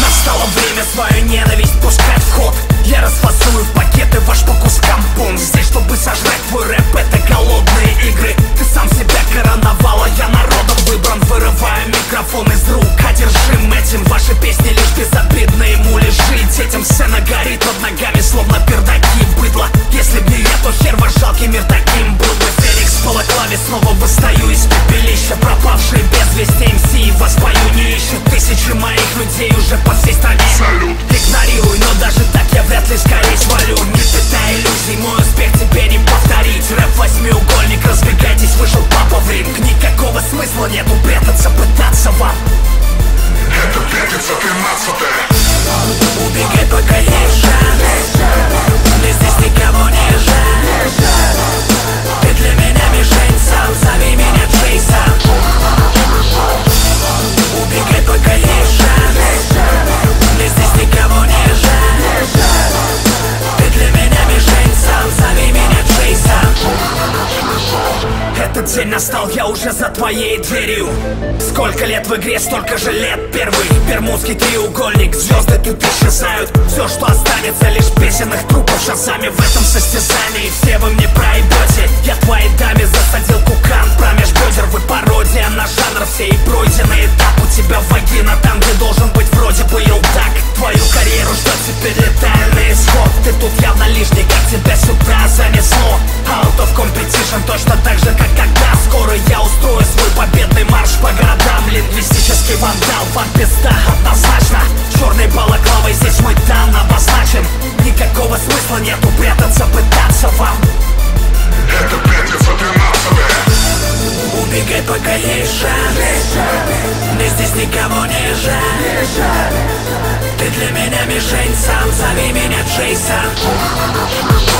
Настало время свою ненависть пускать в ход. Я расфасую в одержим этим Ваши песни лишь безобидные муляжи Детям сцена горит под ногами, словно пердаки быдло. Если б не я, то хер ваш жалкий мир таким был бы. Феникс в балаклаве, снова восстаю из пепелища. Пропавшие без вести МС, вас пою не ищут Тысячи моих людей уже по всей стране. Салют. Игнорируй, но даже так я вряд ли скорее свалю день настал, я уже за твоей дверью. Сколько лет в игре, столько же лет первый. Бермудский треугольник, звезды тут исчезают. Все, что останется, лишь песенных трупов Шансами в этом состязании. Все вы мне проебете Я твоей даме засадил кукан Промеж бедер, вы пародия на жанр Все и пройденный этап У тебя вагина там, где должен быть вроде бы елдак Твою карьеру ждет теперь летальный исход. Ты тут явно лишний, как тебя сюда занесло competition, точно так же, как когда. Скоро я устрою свой победный марш по городам. Лингвистический вандал, вам пизда однозначно. Черной балаклавой здесь мой дан обозначен Никакого смысла нету прятаться, пытаться вам. Это пятница 13 Убегай, пока есть шанс Мне здесь никого не жаль. Ты для меня мишень сам, зови меня Джейсон